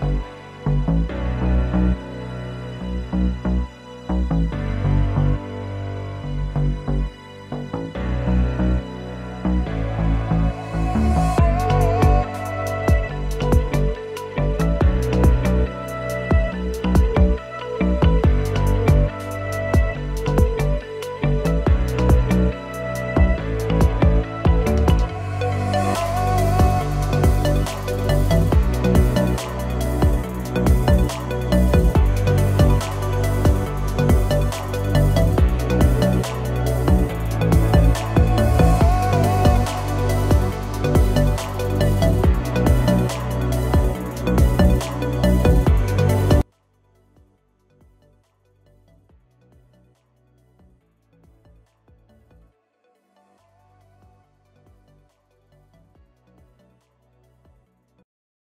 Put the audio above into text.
Música